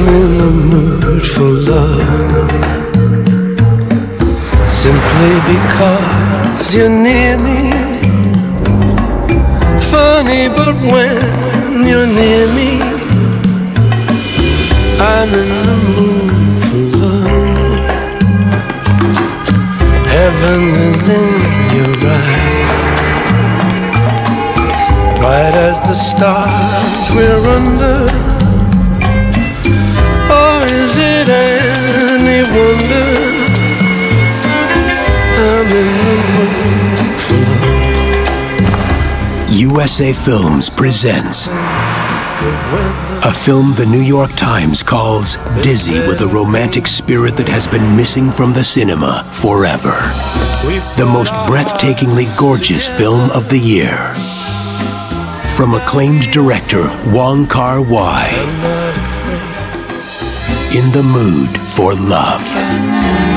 I'm in the mood for love. Simply because you're near me. Funny but when you're near me I'm in the mood for love. Heaven is in your eyes. Bright as the stars we're under. USA Films presents a film the New York Times calls dizzy with a romantic spirit that has been missing from the cinema forever. The most breathtakingly gorgeous film of the year. From acclaimed director Wong Kar Wai. In the mood for love.